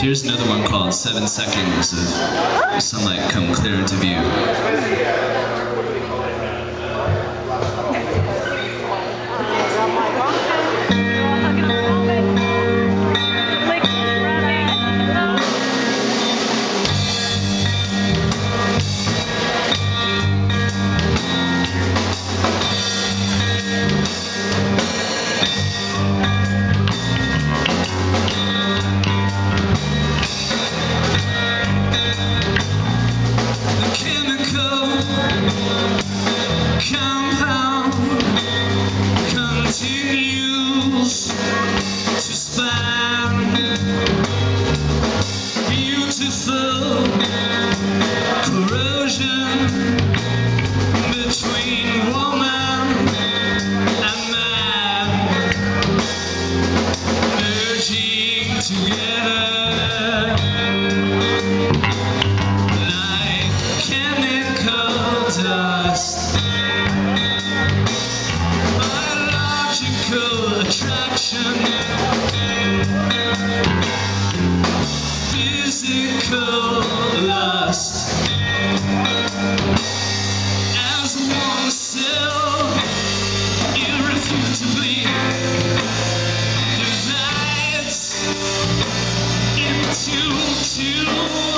Here's another one called Seven Seconds of Sunlight Come Clear into View. to